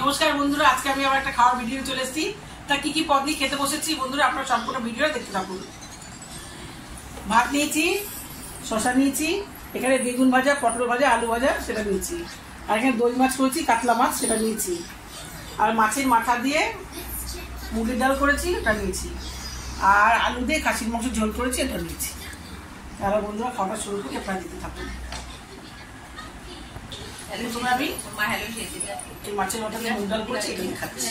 নমস্কার বন্ধুরা, আজকে আমি আবার একটা খাওয়ার ভিডিও চলে এসেছি। তা কি কি পদ নিয়ে খেতে বসেছি বন্ধুরা, আপনারা সম্পূর্ণ ভিডিওটা দেখতে থাকুন। ভাত নিয়েছি শশা নিয়েছি, এখানে বেগুন ভাজা, পটল ভাজা, আলু ভাজা, সেটা নিয়েছি। আর এখানে দই মাছ করেছি, কাতলা মাছ, সেটা নিয়েছি। আর মাছের মাথা দিয়ে মুগের ডাল করেছি, ওটা নিয়েছি। আর আলু দিয়ে খাসির মাংস ঝোল করেছি এটা নিয়েছি। তারা বন্ধুরা, খাওয়াটা শুরু করে, আপনারা দিতে থাকুন। প্রথমে আমি? মা হ্যালো খেয়েছি মাছের মাথা দিয়ে মুগ ডাল করেছি এটা খাচ্ছি।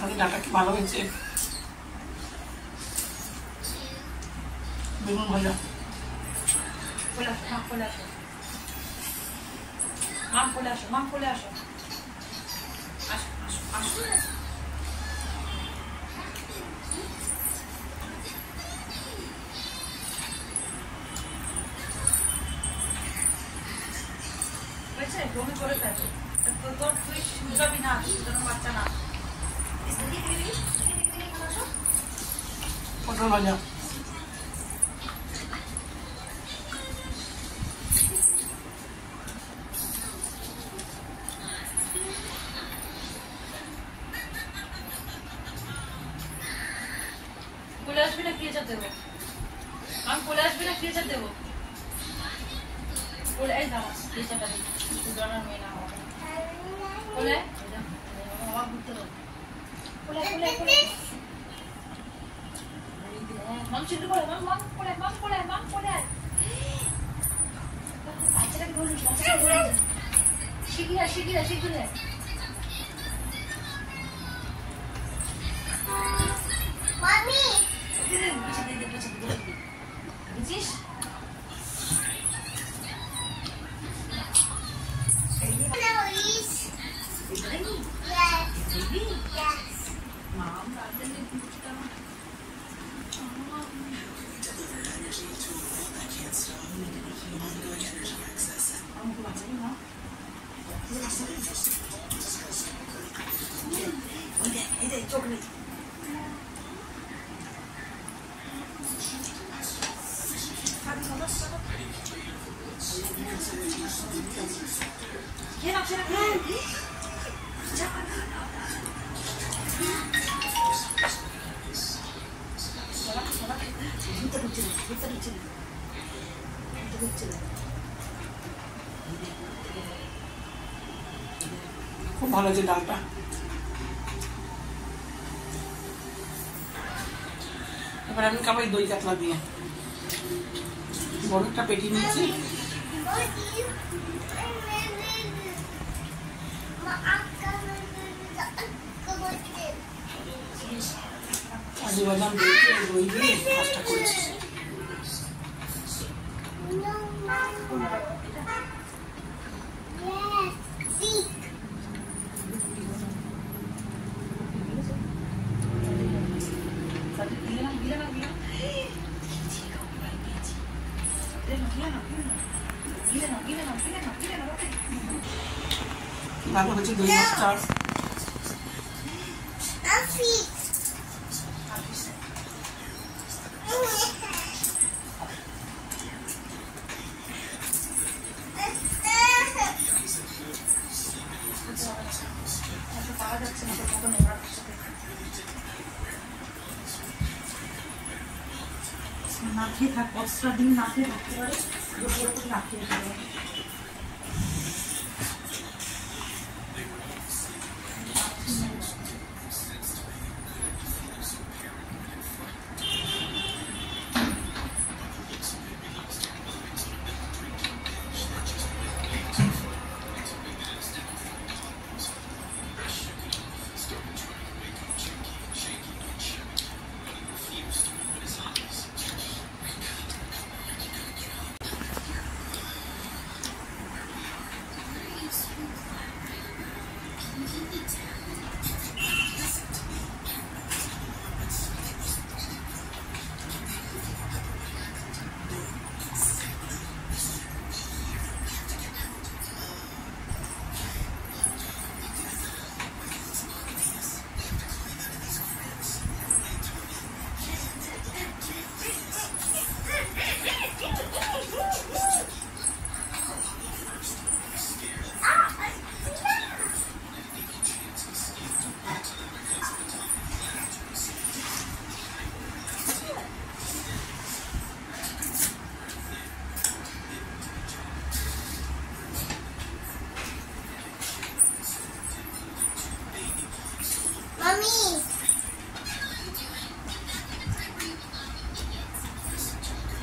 দিয়ে ডালটা কি ভালো হয়েছে? বেগুন ভাজা। ফেলো তো তোর তুই শুধরাবি না শুধরানো বাচ্চা না। পটল ভাজা কোলে আসবি না কেচার দেবো। আমি কোলে আসবি না কেচার দেবো। কোলে এই দাঁড়া কেচারটা দিই শুধরানোর মেয়ে না কোলে এই ঘুরতে কোলে কোলে মাম চিন্তা করে মাম মাম কোলে মাম কোলে মাম কোলে বাচ্চাটাকে ধরুন শিগগির শিগগির শিগগির দেখ, এই দেখ, চোখ নেই। খেয়ে নাও, খেয়ে নাও, খেয়ে নাও। যা, না, না, না, না। সরা, সরা। ভিতরে ঢুকছে না, ভিতরে ঢুকছে না। ভিতরে ঢুকছে না। খুব ভালো হয়েছে ডালটা এবার আমি খাব দই কাতলা দিয়ে। বড় একটা পেটি নিয়েছি। কাজু বাদাম দই দিয়ে কাজটা করেছি। Tá, quando eu না খেয়ে থাক দশটা দিন না খেয়ে থাকতে পারে না খেয়ে পারে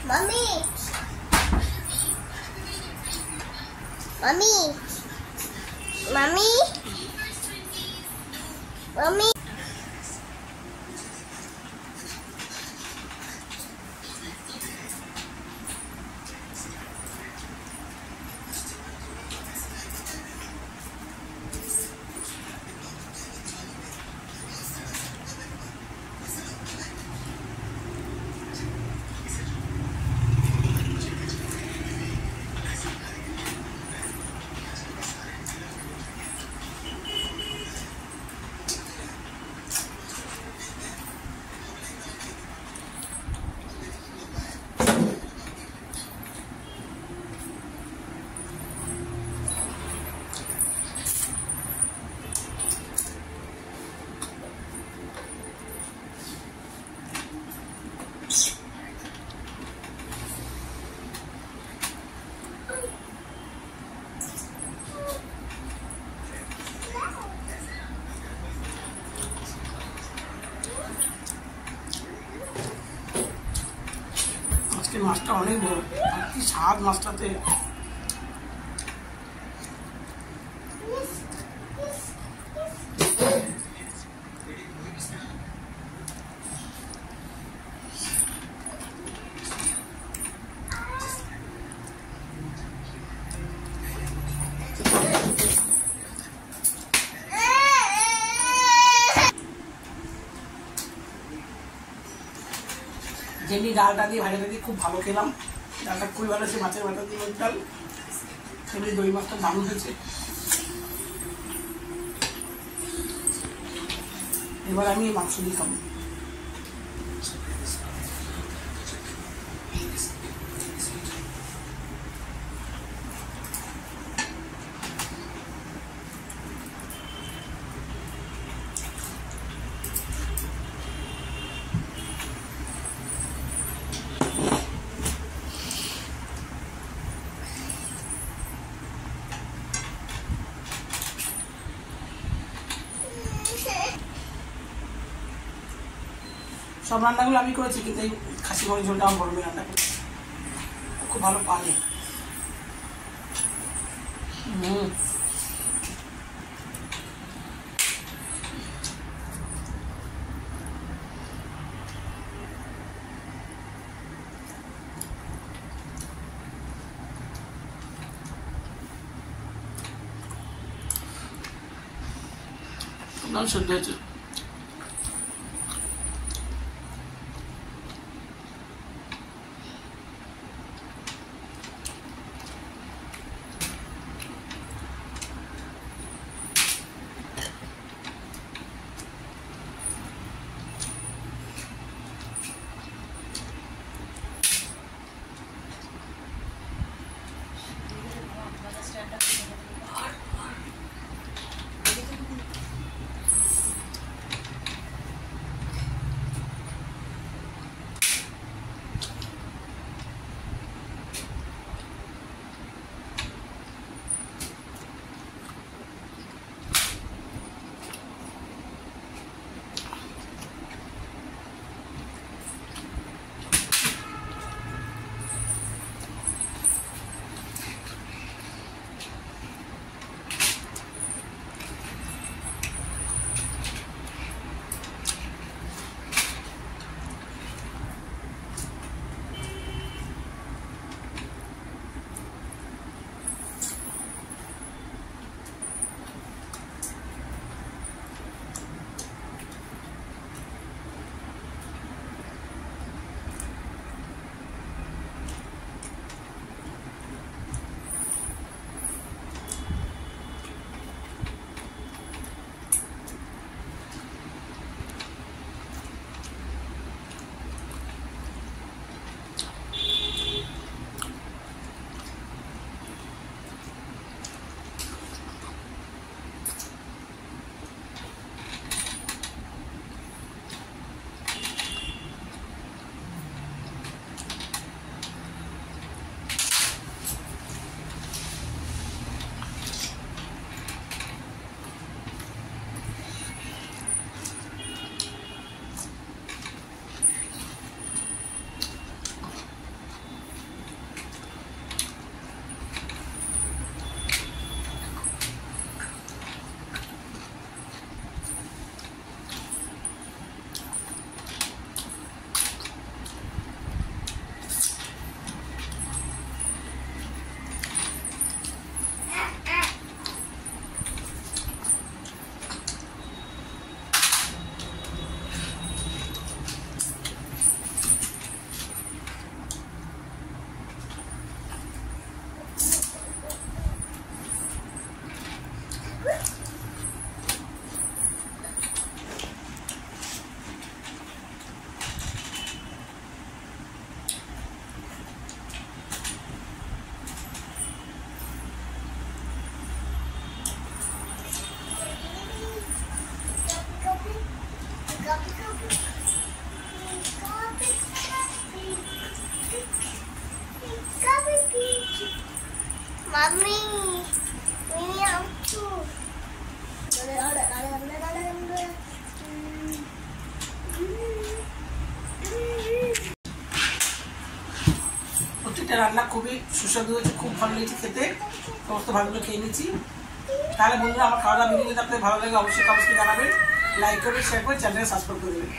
Mommy. Mommy. Mommy. Mommy. মাছটা অনেক বড়। স্বাদ মাছটাতে? যেমনি ডালটা দিয়ে ভাজাটা দিয়ে খুব ভালো খেলাম। ডালটা খুবই ভালো আছে মাছের বাটা দিয়ে ডাল। সেমনি দই মাছটা দারুণ হয়েছে। এবার আমি মাংস দিয়ে খাব। সব রান্নাগুলো আমি করেছি কিন্তু এই খাসি মাংস ঝোলটা আমার বড় রান্না করেছে খুব ভালো পারে হুম। নাম সহ্য প্রত্যেকটা রান্না খুবই সুস্বাদু হয়েছে, খুব ভালো লেগেছে খেতে। সমস্ত ভালোগুলো খেয়ে নিচ্ছি। তাহলে বন্ধুরা, আমার খাওয়া দাওয়া ভিডিও যদি আপনাদের ভালো লাগে, অবশ্যই অবশ্যই জানাবেন, লাইক করবেন শেয়ার করবেন চ্যানেলে সাবস্ক্রাইব করে দেবেন